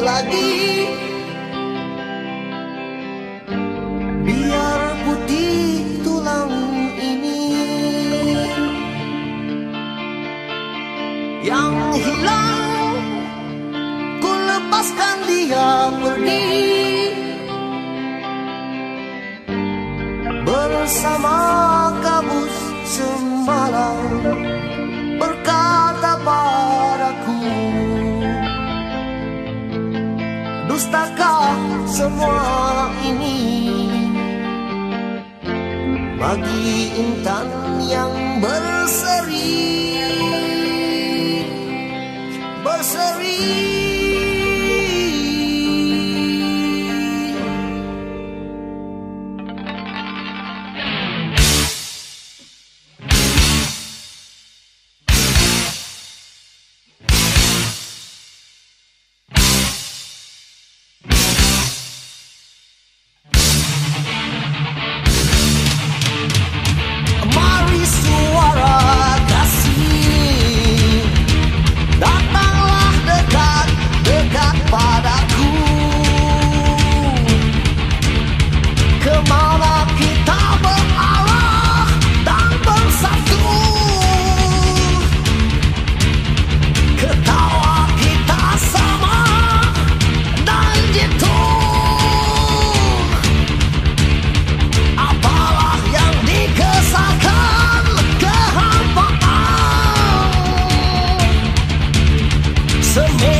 lagi. Biar putih tulang ini. Yang hilang Ku lepaskan dia pergi Bersama kabus semalam. Dustakah semua ini? Bagi intan yang berseri some